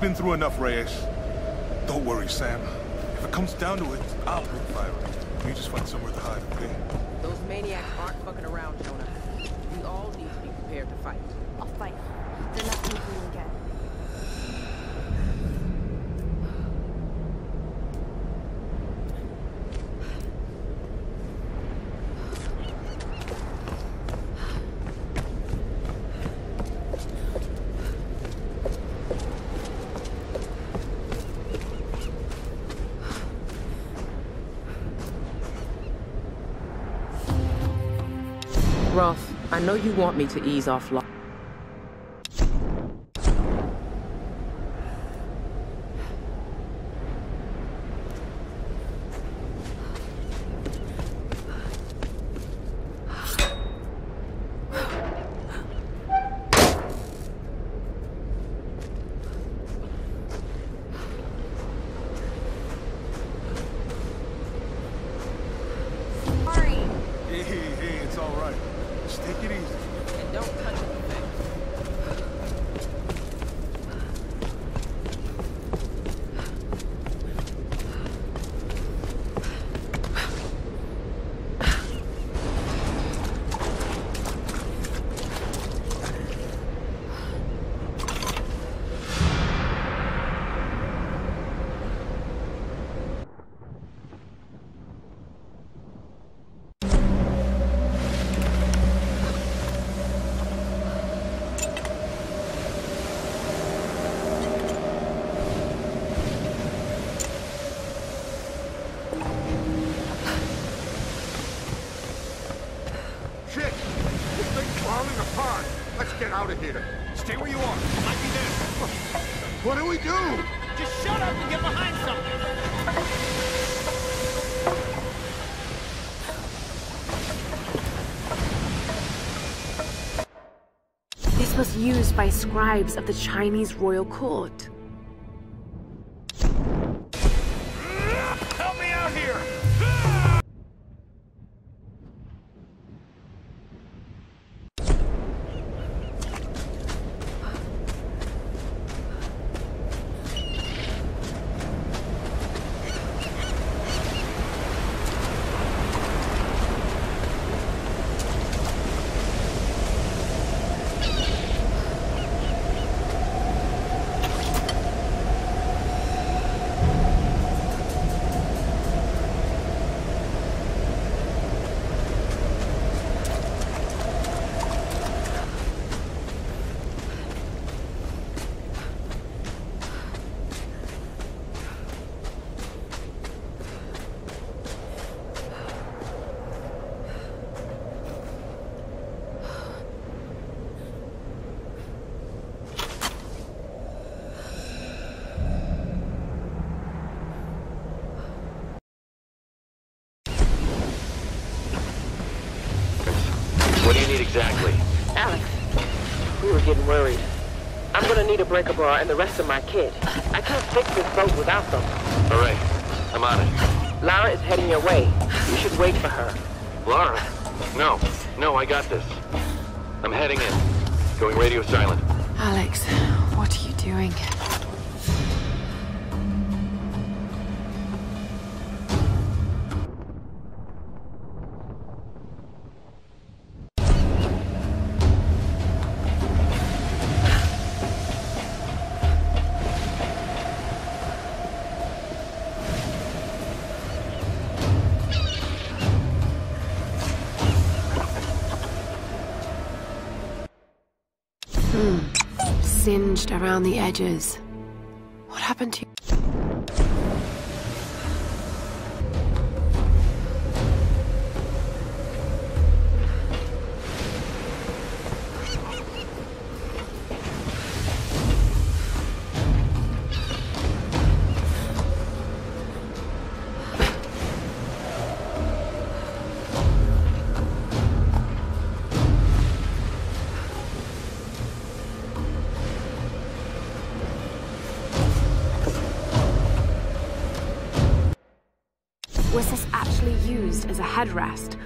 been through enough, Reyes. Don't worry, Sam. If it comes down to it, I'll pick fire. You just find somewhere to hide, okay? Those maniacs aren't fucking around, Jonah. We all need to be prepared to fight. I'll fight. They're not gonna do again. Roth, I know you want me to ease off Lara. Sorry. Hey, hey, hey, it's all right. Just take it easy. And don't touch was used by scribes of the Chinese royal court. Help me out here. What do you need exactly? Alex, we were getting worried. I'm gonna need a breaker bar and the rest of my kit. I can't fix this boat without them. All right, I'm on it. Lara is heading your way. You should wait for her. Lara? No, no, I got this. I'm heading in. Going radio silent. Alex, what are you doing? Singed around the edges. What happened to you? Was this actually used as a headrest?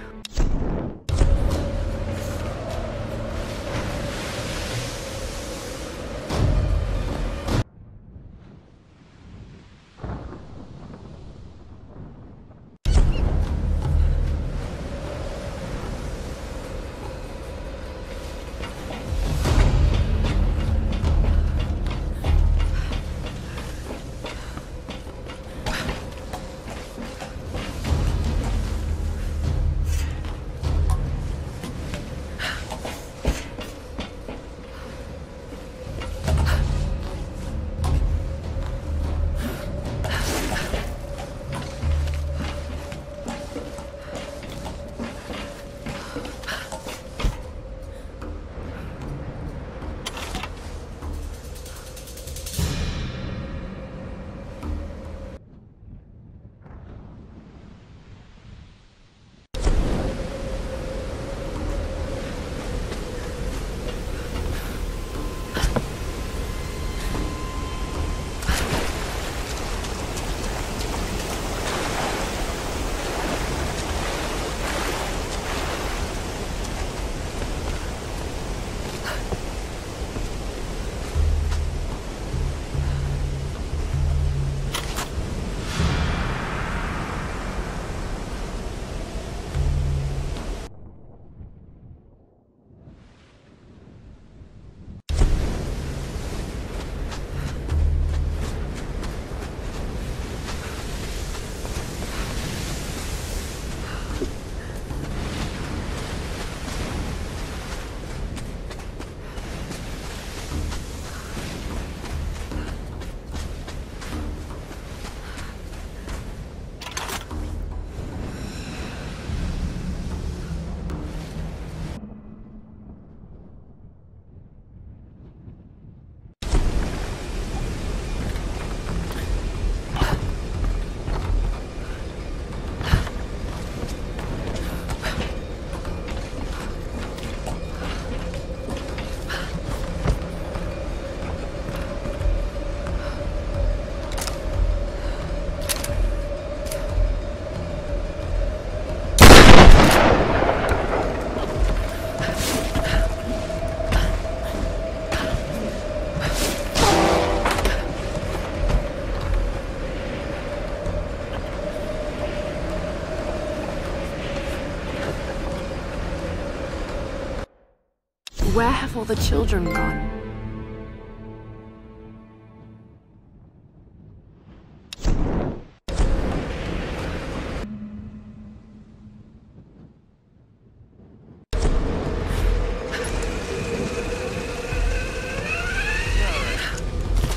Have all the children gone?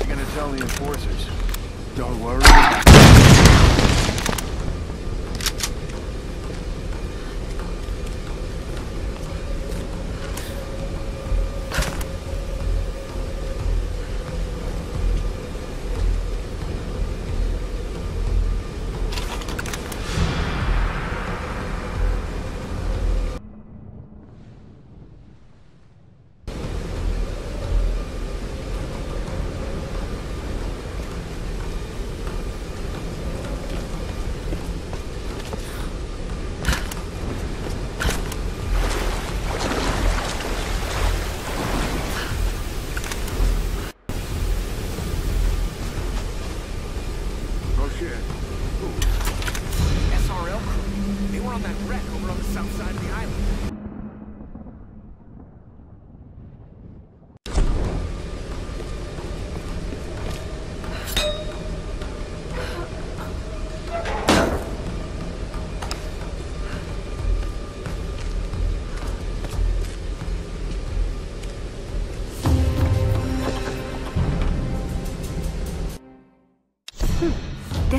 Gonna tell the enforcers. Don't worry.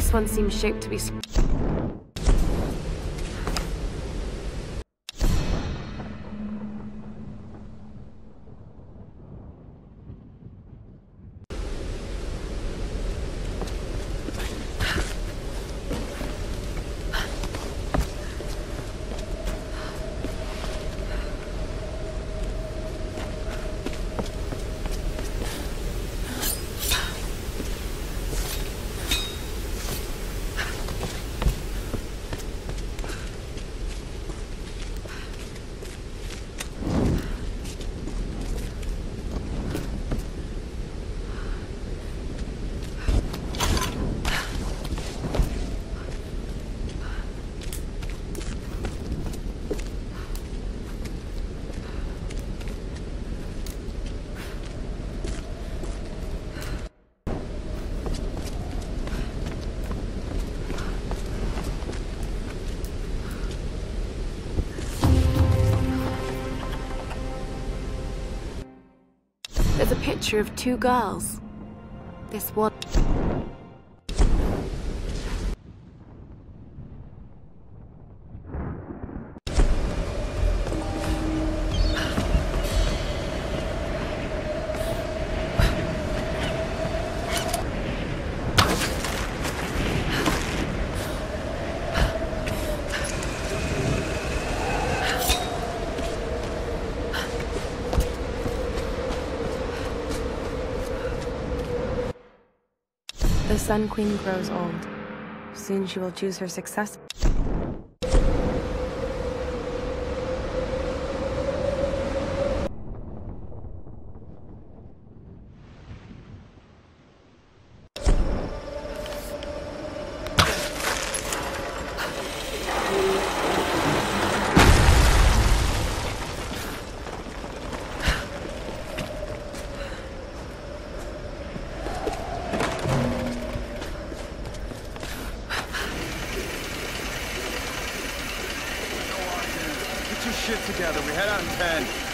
This one seems shaped to be. Picture of two girls. This one. The Sun Queen grows old. Soon she will choose her successor. Your shit together. We head out in 10.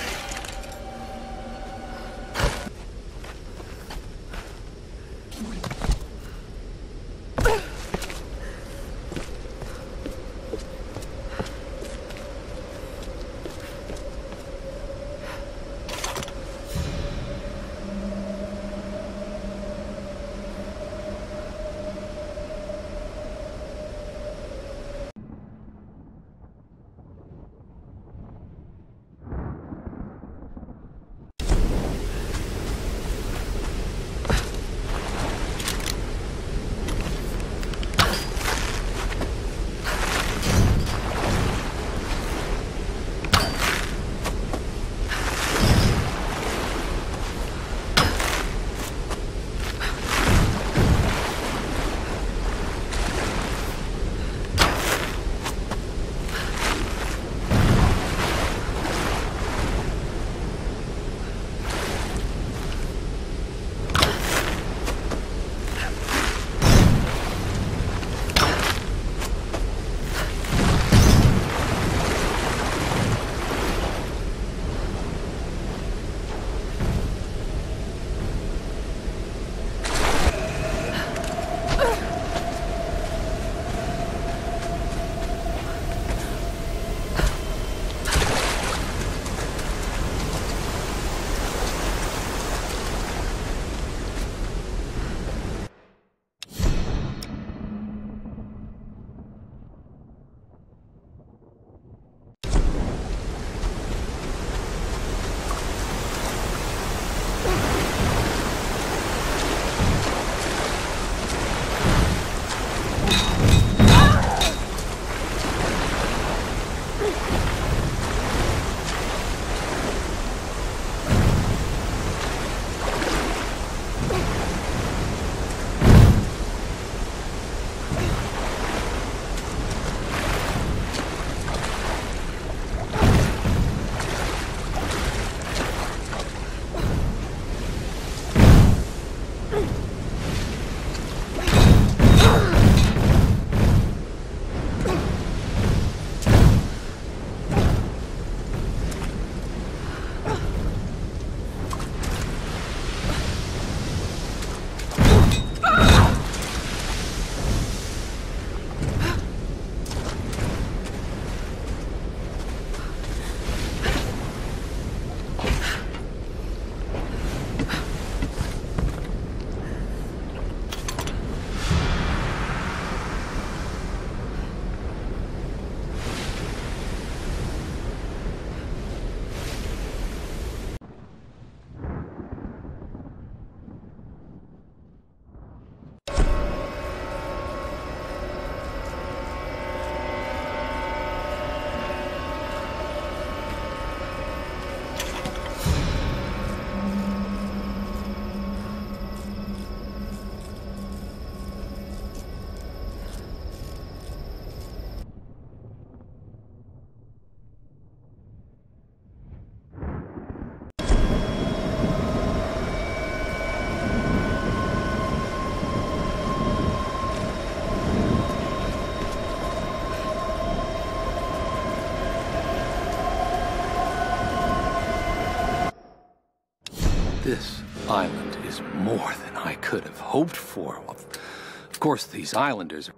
Could have hoped for. Of of course, these islanders.